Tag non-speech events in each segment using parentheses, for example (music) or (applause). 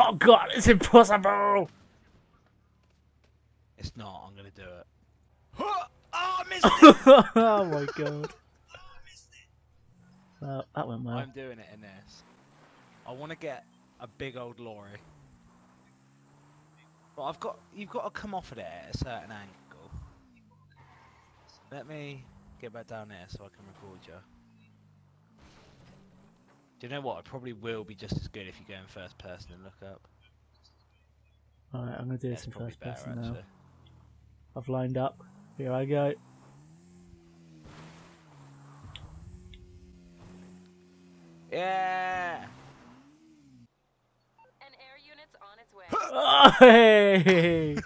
Oh god, it's impossible! It's not. I'm gonna do it. (gasps) Oh, I missed it. (laughs) oh my god. (laughs) Well, that went well. I'm doing it in this. I want to get a big old lorry. But I've got you've got to come off of it at a certain angle. Let me get back down there so I can record you. Do you know what? It probably will be just as good if you go in first person and look up. Alright, I'm gonna do this That's in first better person now. actually. I've lined up. Here I go. Yeah. An air unit's on its way. (gasps) (laughs) Oh, hey!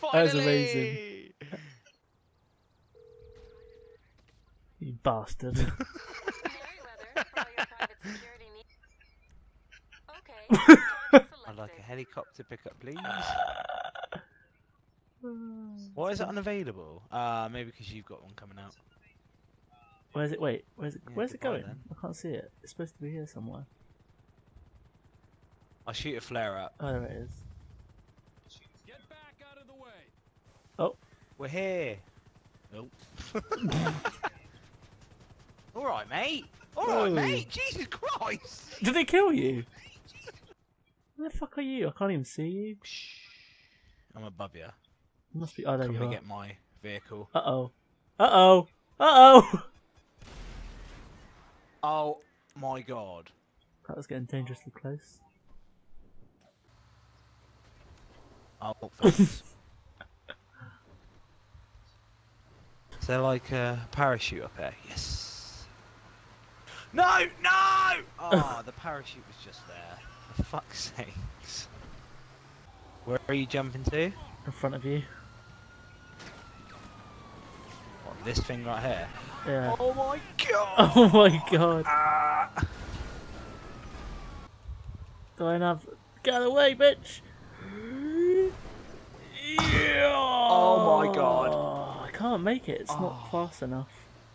Finally! was amazing. you bastard. (laughs) helicopter pickup, please. (sighs) Why is it unavailable? Uh, maybe because you've got one coming out. Where's it? Wait, where's it? Yeah, where's it going? then. I can't see it. It's supposed to be here somewhere. I'll shoot a flare up. Oh, there it is. Get back out of the way. Oh, we're here. Nope. (laughs) All right, mate. All right, Whoa. mate. Jesus Christ. Did they kill you? Where the fuck are you? I can't even see you. Shh. I'm above you. Must be. Oh, there Come you and are. get my vehicle. Uh oh. Uh oh. Uh oh. Oh my god. That was getting dangerously close. Oh, thanks. (laughs) Is there like a parachute up there? Yes. No, no! Oh, the parachute was just there. For fuck's sakes. Where are you jumping to? In front of you. What, this thing right here? Yeah. Oh my (laughs) god! Oh my god. Ah. Do I have. Get away, bitch! Yeah. Oh my God. I can't make it. It's Oh. not fast enough.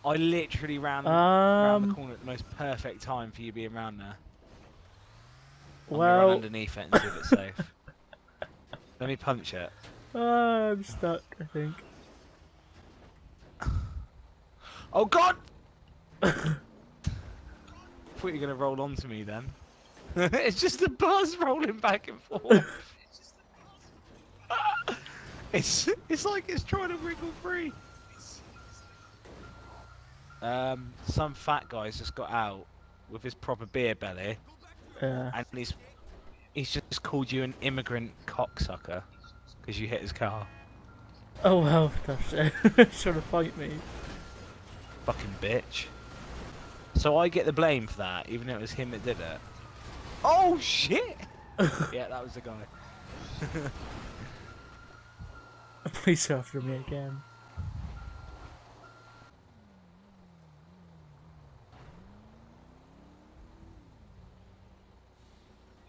I literally ran, around the Um. corner at the most perfect time for you being around there. I'm gonna run underneath it and see if it's safe. (laughs) Let me punch it. uh, I'm stuck. I think. Oh god! (laughs) I thought you were gonna roll onto me then. (laughs) it's just a buzz rolling back and forth. it's it's like it's trying to wriggle free. Um, some fat guy's just got out with his proper beer belly, Yeah. and he's he's just called you an immigrant cocksucker because you hit his car. Oh well, that's it. (laughs) Trying to fight me. Fucking bitch. So I get the blame for that, even though it was him that did it. Oh shit! (laughs) yeah, that was the guy. (laughs) Please after me again.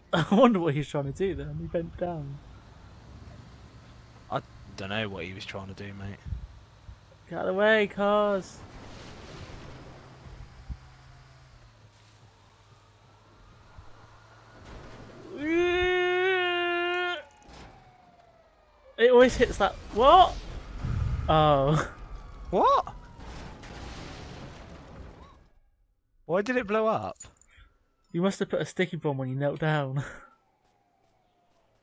(laughs) I wonder what he's trying to do then. He bent down. I don't know what he was trying to do, mate. Get out of the way, cars! It always hits that. What? Oh. What? Why did it blow up? You must have put a sticky bomb when you knelt down. (laughs)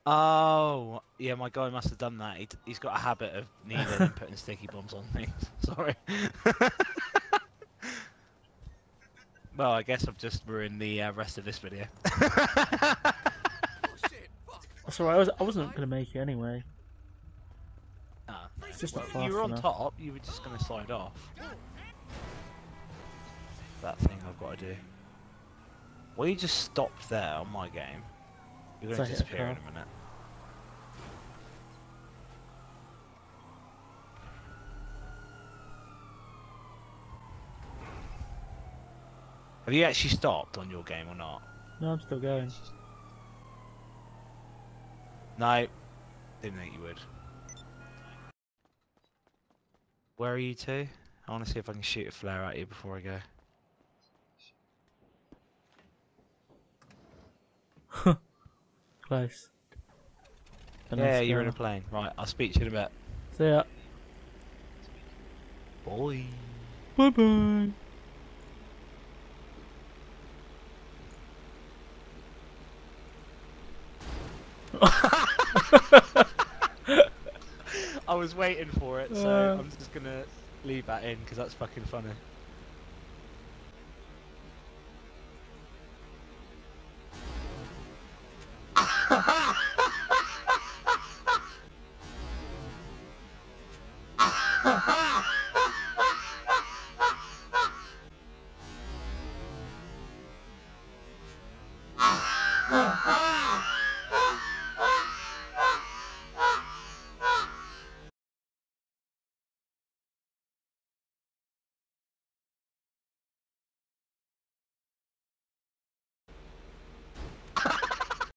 Oh, yeah, my guy must have done that. He, he's got a habit of kneeling and putting sticky bombs on things. (laughs) Sorry. (laughs) well, I guess I've just ruined the uh, rest of this video. That's alright, I, was, I wasn't going to make it anyway. Ah, It's just not fast you were on enough. top, you were just going to slide off. That thing I've got to do. Well, you just stopped there on my game. You're going to disappear in a minute. Have you actually stopped on your game or not? No, I'm still going. No, didn't think you would. Where are you two? I want to see if I can shoot a flare at you before I go. (laughs) Close. But yeah, you're in a plane. Right, I'll speak to you in a bit. See ya. Boy. Bye bye. (laughs) I was waiting for it, so Uh. I'm just gonna leave that in because that's fucking funny.